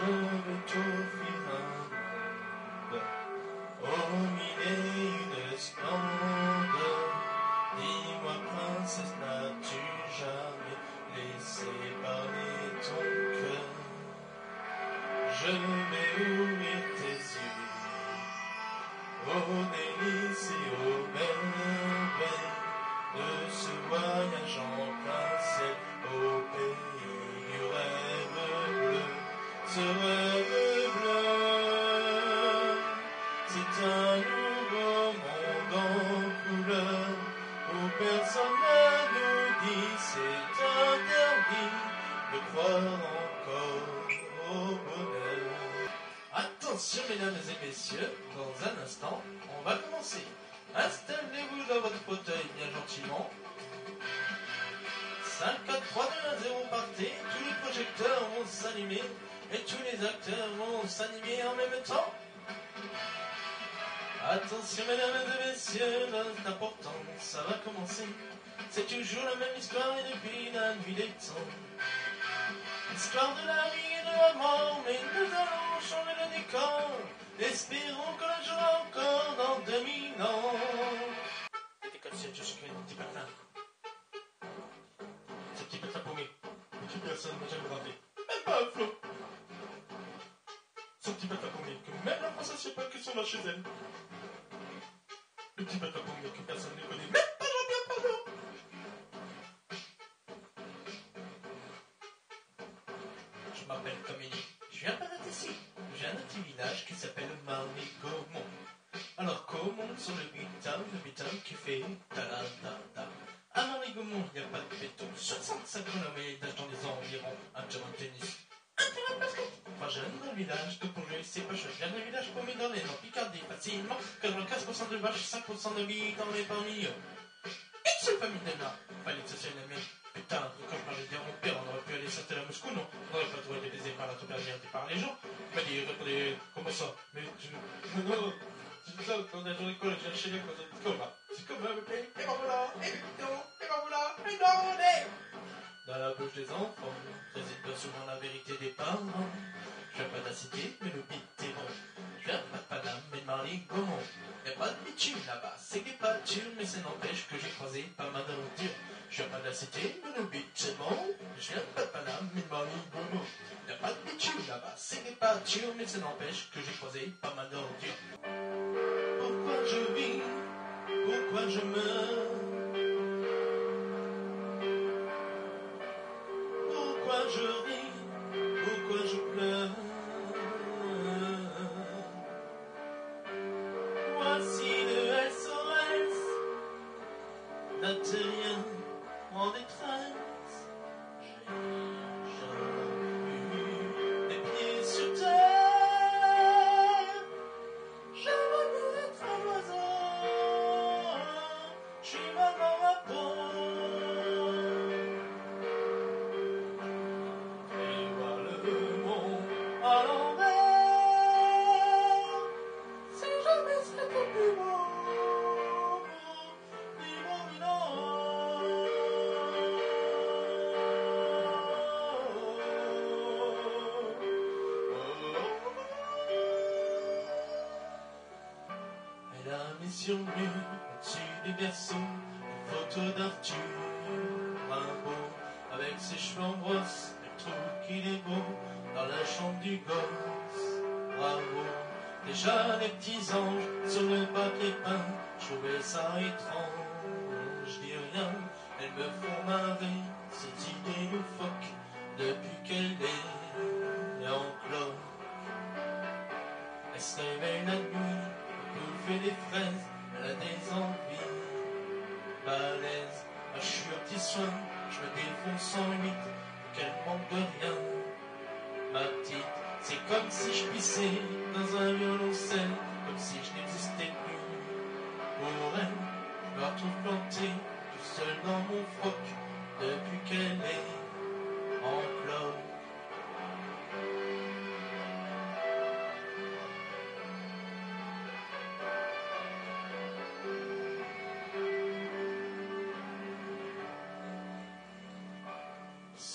Je veux 5, 4, 3, 2, 1, 0, partez. Tous les projecteurs vont s'allumer et tous les acteurs vont s'animer en même temps. Attention mesdames et messieurs, c'est important, ça va commencer. C'est toujours la même histoire et depuis la nuit des temps. L'histoire de la vie et de la mort, mais nous allons changer le décor. Espérons qu'on la jouera encore dans 2000 ans. Personne n'a jamais raté. Même pas un flot. Ce petit patin paumé, que même la princesse sait pas que sont là chez elle. Le petit patin paumé que personne ne connaît, même pas Jean-Pierre Pardon. Je m'appelle Comédie. Je viens pas d'ici. Viens d'un petit village qui s'appelle Marly-Gaumont. Alors, Gaumont sur le butin, le butin qui fait ta ta. À Marly-Gaumont, il n'y a pas de. 65 km d'âge dans les environs. Un terrain de tennis. Un terrain de basket. Je viens d'un village que pour jouer, c'est pas cher. Viens d'un village paumé dans les en Picardie facilement. 95% de vaches, 5% de billes dans les parmi Une seule famille de là. Fallait que ça soit la mienne. Putain, quand je parlais de mon père, on aurait pu aller s'installer à Moscou, non On n'aurait pas trouvé des baisers par la bien par les gens. Il m'a dit, répondez, comment ça Mais tu... Non, non, c'est ça, quand on a joué l'école, j'ai enchaîné quand on dit comme là. C'est comme là, me plaît. Et voilà, et et ben voilà, et ben voilà. Dans la bouche des enfants, réside bien souvent la vérité des parents. Je pas de la cité, mais le beat est bon. Pas de Paname, mais de Marly-Gaumont. Y'a pas de bitume là-bas, c'est des pâtures, mais ça n'empêche que j'ai croisé pas mal d'aventures. Pas de la cité, mais le beat c'est bon. Pas de Paname, mais de Marly-Gaumont. Y'a pas de bitume là-bas, c'est des pâtures, mais ça n'empêche que j'ai croisé pas mal d'aventures. Pourquoi je vis, pourquoi je meurs? Pourquoi je sur au-dessus des berceaux, une photo d'Arthur Rimbaud, avec ses cheveux en brosse, elle trouve qu'il est beau, dans la chambre du gosse. Bravo, déjà les petits anges sur le papier peint, je trouvais ça étrange, je dis rien, elles me font marrer, ces idées loufoques, depuis qu'elle est en cloque. Elle se réveille la nuit, bouffer des fraises, elle des envies balèzes. Moi je suis un petit soin, je me défonce en huit, qu'elle manque de rien. Ma petite, c'est comme si je pissais dans un violoncelle, comme si je n'existais plus. Pour elle, je me retrouve planté, tout seul dans mon froc, depuis qu'elle est en cloque.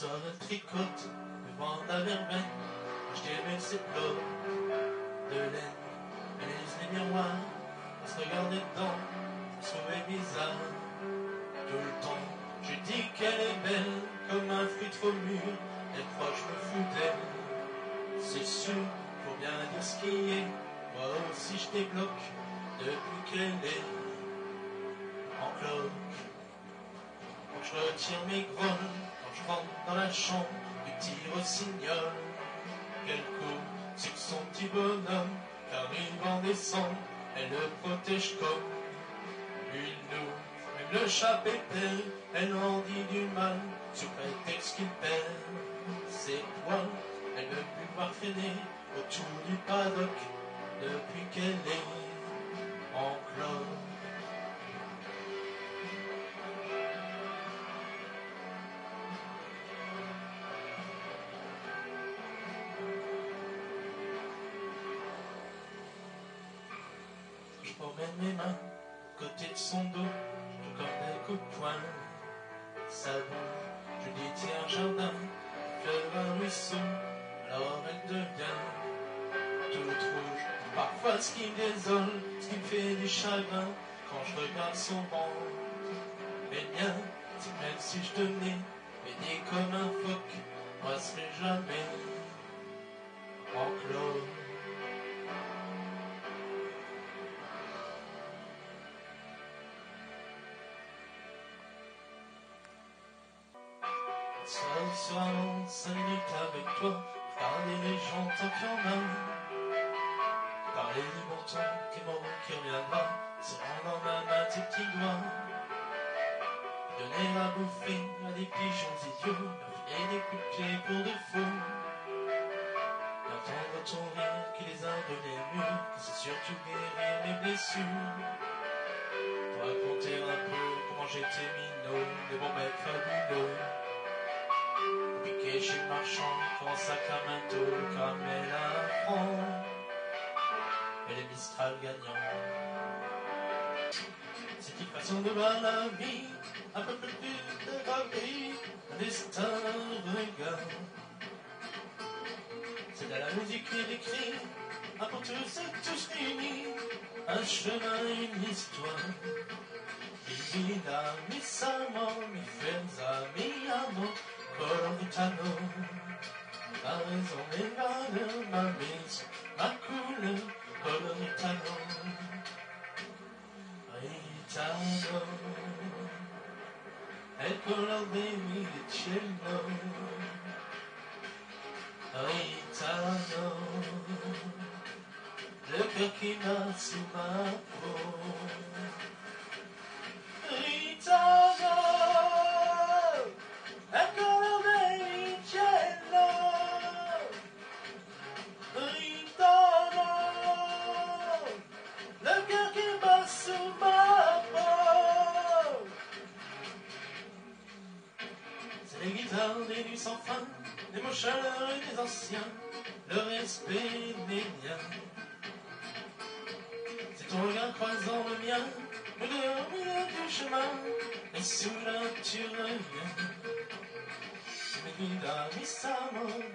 Le tricote, devant la verveine, j'aimais ses pleurs de laine. Elle les miroirs, on se regardait dedans, se trouvait bizarre tout le temps. Je dis qu'elle est belle comme un fruit trop mûr, elle croit que je me fous d'elle. C'est sûr, pour bien dire ce qui est, moi aussi je débloque depuis qu'elle est en cloque. Je retire mes quand je rentre dans la chambre, du tire au signal. Quel coup, c'est que son petit bonhomme, qu'arrive en décembre, elle le protège comme une loupe. Même le chat pépère, elle en dit du mal, sous prétexte qu'il perd ses poils. Elle ne peut voir traîner autour du paddock depuis qu'elle est en cloque. Je promène mes mains côté de son dos, je comme des coups de poing. Ça bouge, je dis tiens jardin, fleuve un ruisseau, alors elle devient toute rouge. Parfois ce qui me désole, ce qui me fait du chagrin, quand je regarde son ventre. Mais bien, si même si je devenais baigné comme un phoque, moi serais jamais en cloque. Coups de pied pour de ton rire qui les a donnés mieux, qui sait surtout guérir mes blessures. Pour raconter un peu comment j'étais minot, des bons mecs fabuleux. Piqué chez le marchand, quand sac à manteau, caramel à franc. Et les Mistral gagnants. C'est une façon de voir la vie, un peu plus de gravité, un destin regarde. C'est de la musique cris, un pour tous et tous réunis, un chemin, une histoire. Mi vida, mi samo, mi fenza, mi amo, coloritano. Ma raison, mes valeurs, ma maison, ma couleur, coloritano. Ritano, el color de mi cielo. Ritano, le cœur des mots chaleureux des anciens, le respect des miens. C'est ton regard croisant le mien, nous au milieu du chemin, et soudain tu reviens. Mi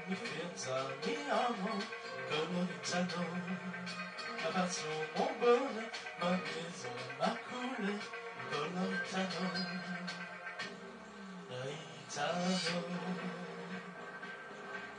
mi fianza, mi amo, coloritano. Ma passion, mon bonheur, ma maison,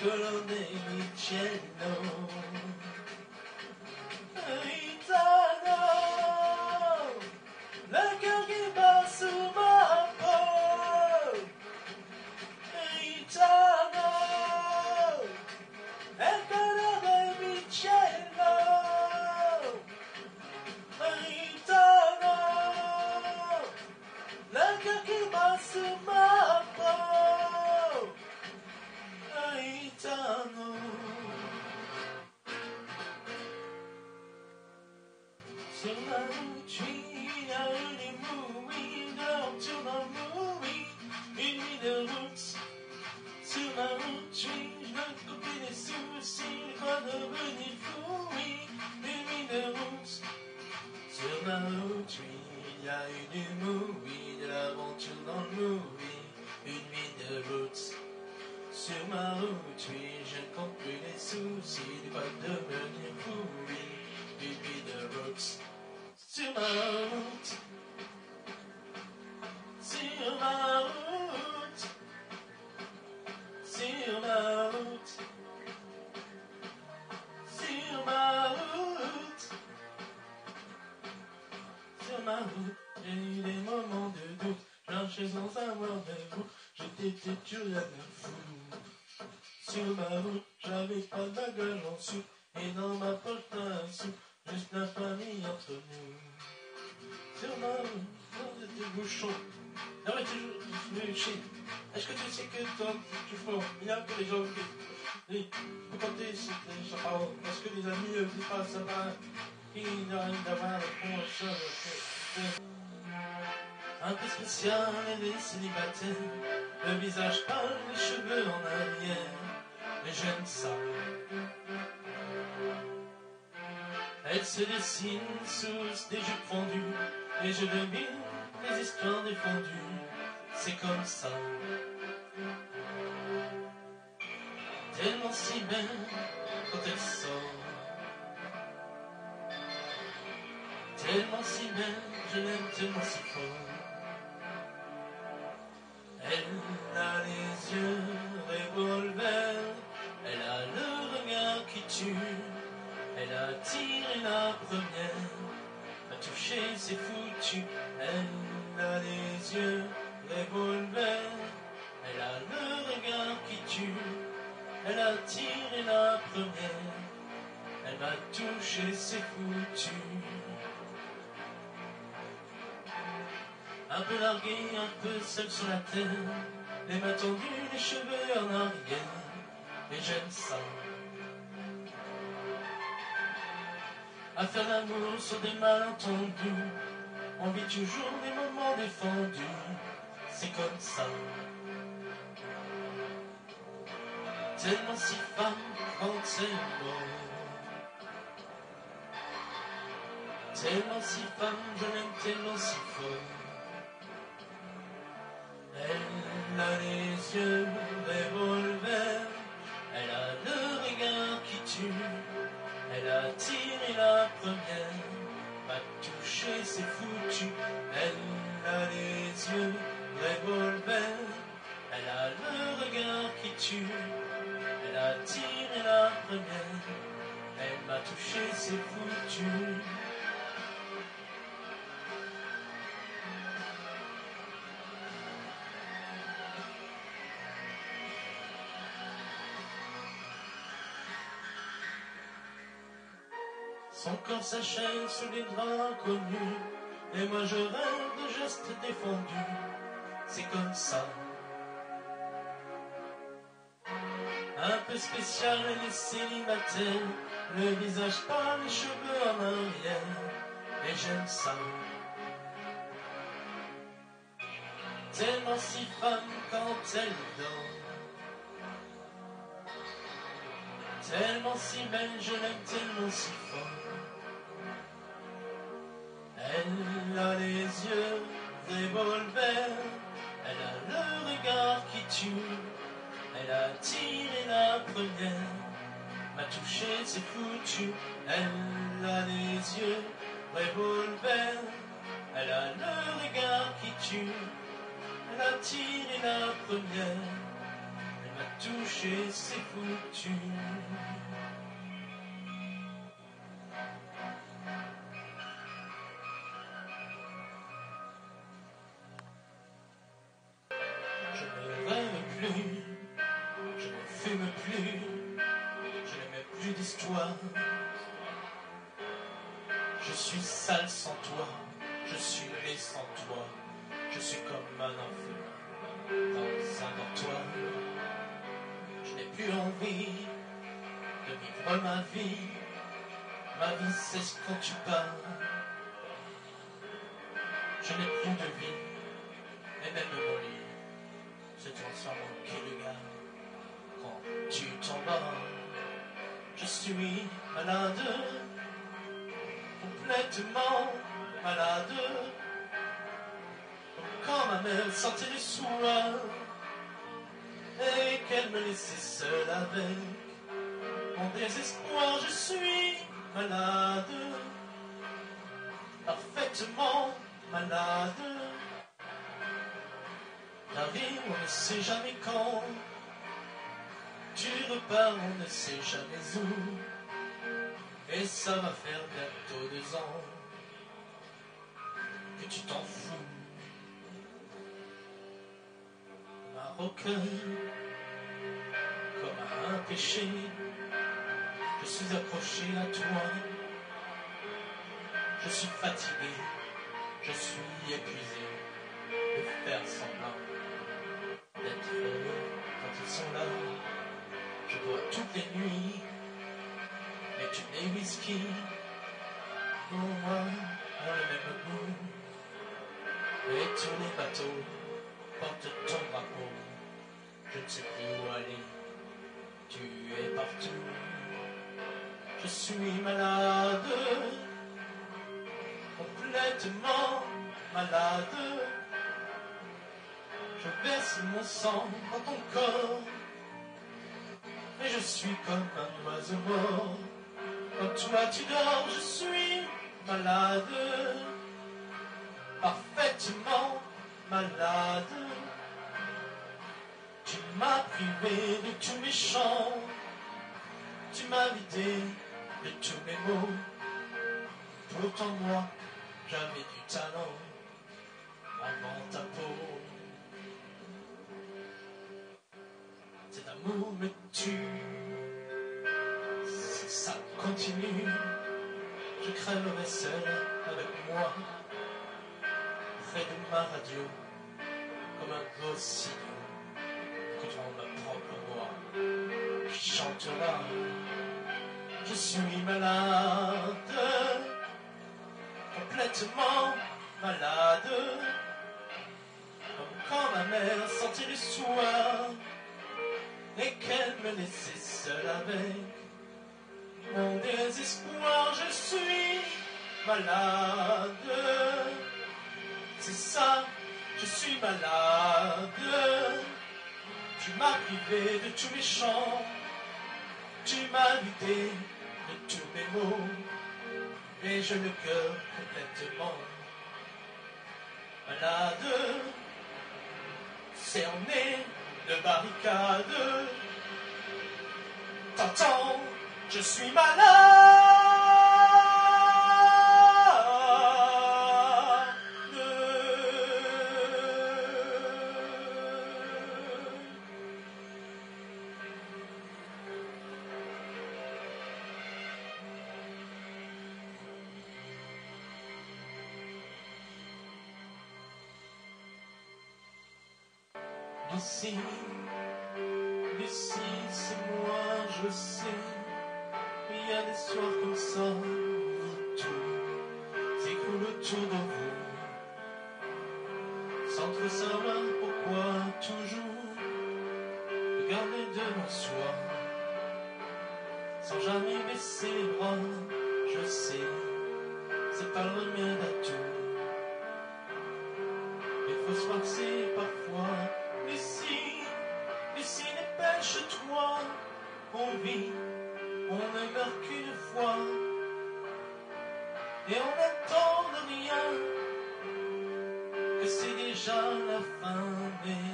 could only channel. Mouille, une nuit de route. Sur ma route, oui, je ne compte plus les soucis, de quoi devenir fou, oui, une nuit de route. Sur ma route, rien à foutre. Sur ma route, j'avais pas de bagage en dessous, et dans ma poche pas un sou, juste la famille entre nous. Sur ma route, dans des bouchons, non mais tu je me chie. Est-ce que tu sais que toi, tu fais bien que les gens qui... Oui, vous comptez sur les gens, parce que les amis euh, disent pas ça va, il n'y a rien d'avoir pour ça. Un peu spécial et les célibataires, le visage pâle, les cheveux en arrière, les jeunes ça. Elle se dessine sous des jupes fondues, et je devine les histoires défendues, c'est comme ça. Tellement si belle quand elle sort, tellement si belle, je l'aime tellement si fort. Elle a les yeux revolver, elle a le regard qui tue, elle a tiré la première, m'a touché, c'est foutu. Elle a les yeux revolver, elle a le regard qui tue, elle a tiré la première, elle m'a touché, c'est foutu. Un peu largué, un peu seul sur la terre, les mains tendues, les cheveux en arrière, et j'aime ça. À faire l'amour sur des malentendus, on vit toujours des moments défendus, c'est comme ça. Tellement si femme quand c'est mort. Tellement si femme, je l'aime tellement si fort. Elle a les yeux revolver, elle a le regard qui tue, elle a tiré la première, m'a touché, c'est foutu. Elle a les yeux revolver, elle a le regard qui tue, elle a tiré la première, elle m'a touché, c'est foutu. Son corps s'achève sous les draps inconnus, et moi je rêve de gestes défendus. C'est comme ça. Un peu spécial, elle est célibataire, le visage pâle, les cheveux en arrière, et j'aime ça. Tellement si femme quand elle dort. Tellement si belle, je l'aime tellement si fort. Elle a les yeux revolver, elle a le regard qui tue, elle a tiré la première, m'a touché, c'est foutu. Elle a les yeux revolver, elle a le regard qui tue, elle a tiré la première, touché, c'est foutu. Je n'ai plus de vie, et même mon lit se transforme en gare. Quand tu vas, je suis malade, complètement malade. Quand ma mère sentait les soins et qu'elle me laissait seule avec mon désespoir, je suis malade, parfaitement malade. J'arrive, on ne sait jamais quand. Tu repars, on ne sait jamais où. Et ça va faire bientôt deux ans que tu t'en fous. Marocain, comme un péché, je suis accroché à toi. Je suis fatigué, je suis épuisé de faire semblant d'être heureux quand ils sont là. Je bois toutes les nuits, mais tu n'es whisky. Pour moi, ont le même goût. Et tous les bateaux portent ton drapeau. Je ne sais plus où aller, tu es partout. Je suis malade, complètement malade. Je verse mon sang dans ton corps, mais je suis comme un oiseau mort. Quand toi tu dors, je suis malade, parfaitement malade. Tu m'as privé de tous mes chants, tu m'as vidé de tous mes mots. Pourtant moi, j'avais du talent avant ta peau. Cet amour me tue, si ça continue, je crèverai seul avec moi, près de ma radio, comme un gros contre ma propre voix chantera. Je suis malade, complètement malade, comme quand ma mère sentait le soir et qu'elle me laissait seule avec mon désespoir. Je suis malade, c'est ça, je suis malade. Tu m'as privé de tous mes chants, tu m'as vidé de tous mes mots, et je le cœur complètement malade, cerné de barricades. T'entends, je suis malade. Lucie, Lucie, c'est moi, je sais. Il y a des soirs comme ça tout s'écoule autour de vous. Sans trop savoir pourquoi, toujours regarder devant soi. Sans jamais baisser les bras, je sais, c'est pas le remède à tout. Il faut se forcer parfois. Et on n'attend de rien, que c'est déjà la fin. Mais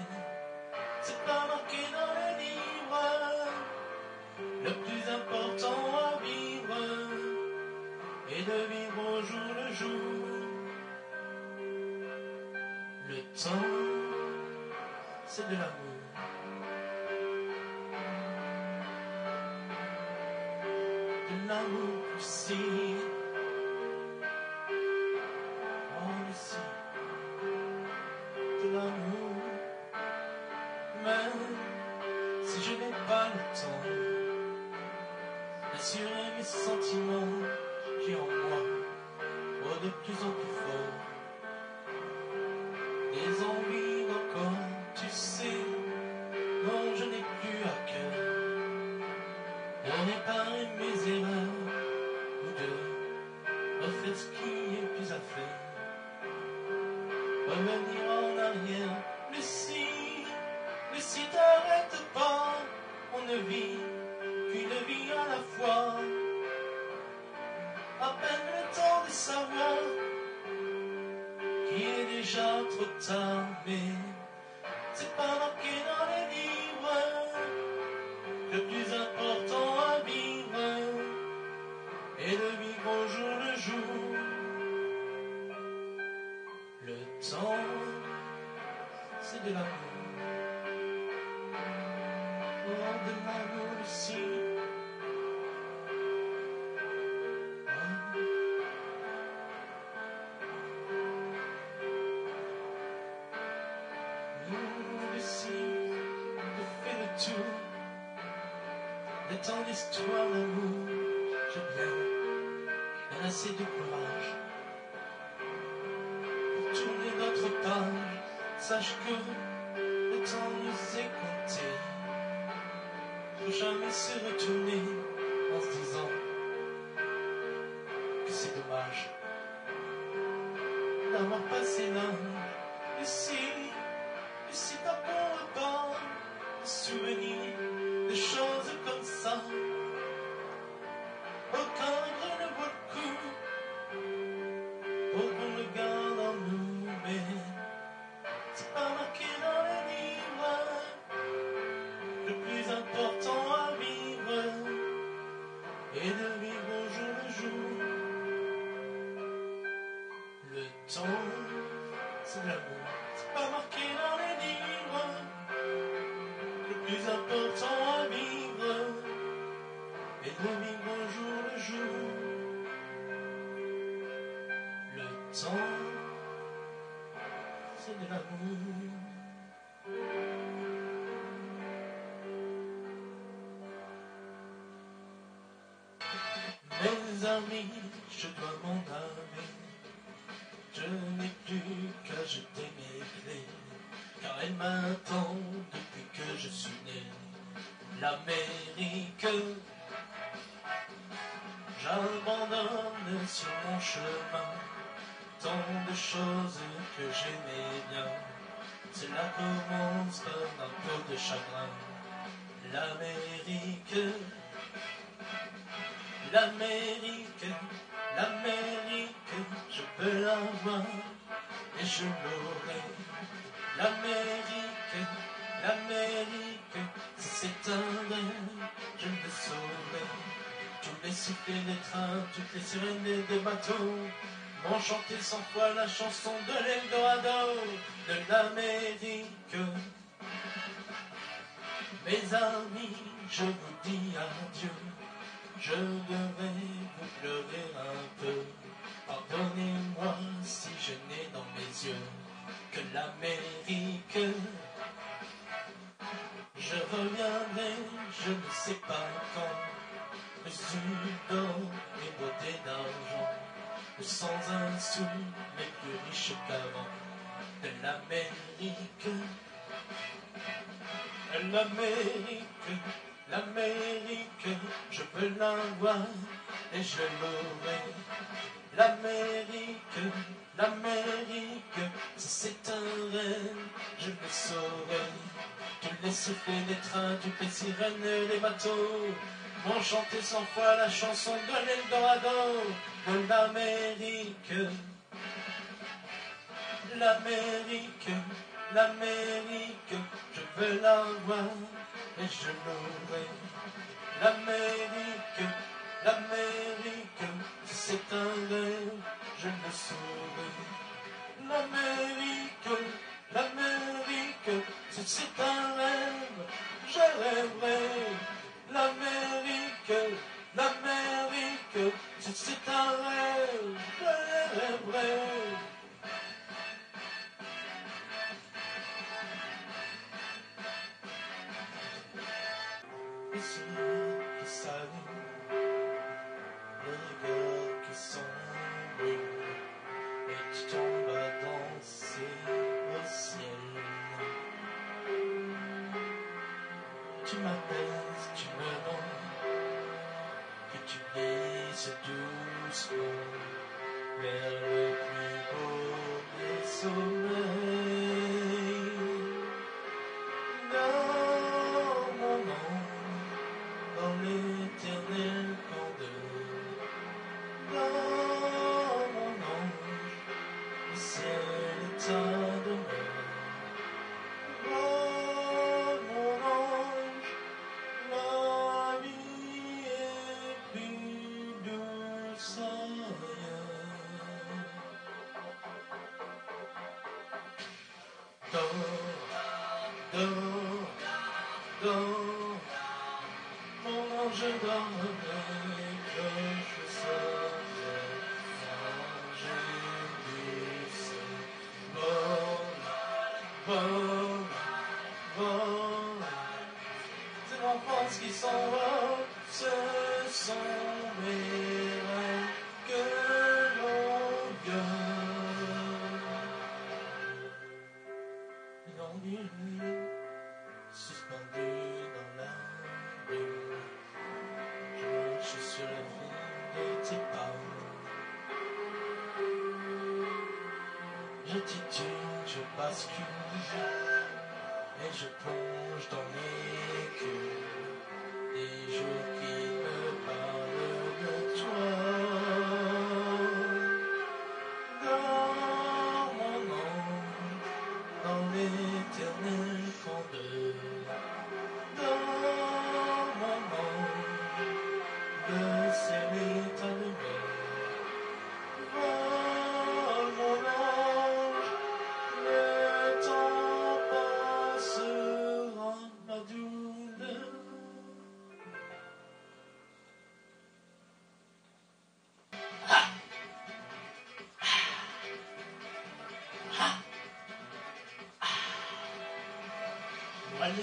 c'est pas marqué dans le livre. Le plus important à vivre est de vivre au jour le jour. Le temps, c'est de l'amour. De l'amour aussi. À peine le temps de savoir qu'il est déjà trop tard, mais c'est pas marqué dans les livres. Le plus important à vivre est de vivre au jour le jour. Le temps, c'est de l'amour. Mes amis, je dois m'en aller. Je n'ai plus qu'à jeter mes clés, car elles m'attendent depuis que je suis né. L'Amérique, j'abandonne sur mon chemin tant de choses que j'aimais bien. Cela commence par un peu de chagrin. L'Amérique, l'Amérique, l'Amérique, je peux l'avoir et je l'aurai. L'Amérique, l'Amérique, si c'est un rêve, je le saurai. Tous les sifflets des trains, toutes les sirènes des bateaux m'ont chanté cent fois la chanson de l'Eldorado, de l'Amérique. Mes amis, je vous dis adieu. Je devrais vous pleurer un peu. Pardonnez-moi si je n'ai dans mes yeux que l'Amérique. Je reviendrai, je ne sais pas quand, dessus d'or et beauté d'argent, sans un sou, mais plus riche qu'avant, de l'Amérique. L'Amérique, Les sifflets des trains, toutes les sirènes des bateaux m'ont chanté cent fois la chanson de l'Eldorado, de l'Amérique. L'Amérique, l'Amérique, je veux l'avoir et je l'aurai. L'Amérique, l'Amérique, c'est un rêve, je le saurai. L'Amérique, l'Amérique, c'est un je Je titube, je bascule, et je plonge dans queues des jours qui me parlent de toi.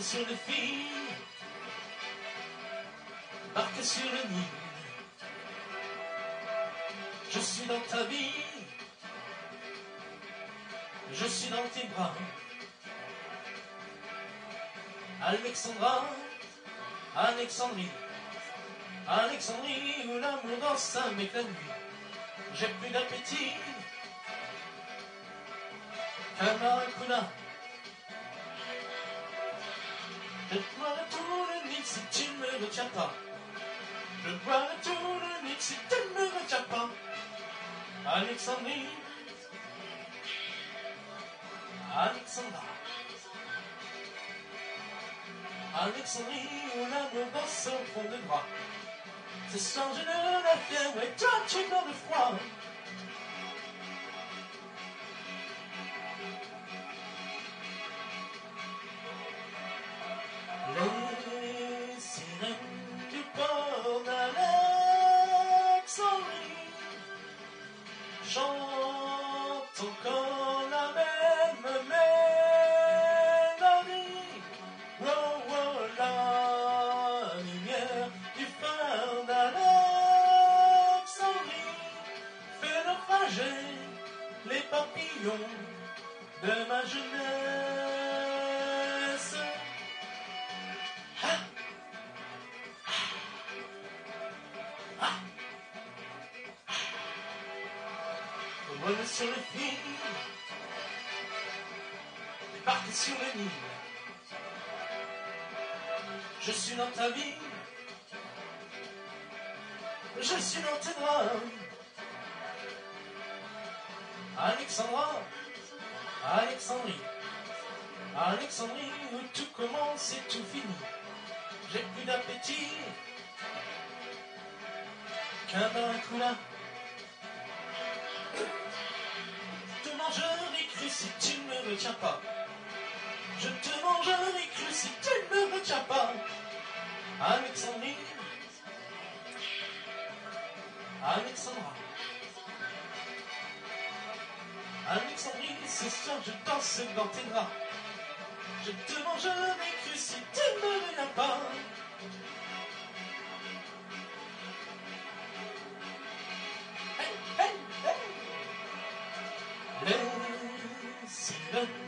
Sur le fil, barque sur le Nil. Je suis dans ta vie, je suis dans tes bras. Alexandra, Alexandrie, Alexandrie où l'amour danse avec la nuit. J'ai plus d'appétit qu'un maracuna. Alexandrie, Alexandra. Alexandrie, où l'amour danse au fond de moi. Ce soir je ne la et toi tu meurs de froid. Sur le Nil. Je suis dans ta vie, je suis dans tes drames. Alexandra, Alexandrie, Alexandrie où tout commence et tout finit. J'ai plus d'appétit qu'un barracuda. Te mangerai cru si tu ne me retiens pas. Je te mangerai cru si tu ne me retiens pas. Alexandrie, Alexandra. Alexandrie, ce soir je danse dans tes bras. Je te mangerai cru si tu ne me reviens pas. Hey, hey, hey. Les sirènes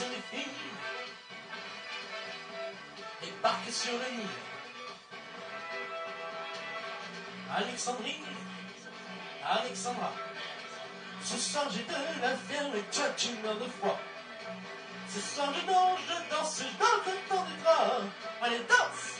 Les filles, débarquent sur le Nil. Alexandrie, Alexandra. Ce soir j'ai de la fièvre et toi tu meurs de froid. Ce soir je danse, je danse, je danse le temps du drap. Allez, danse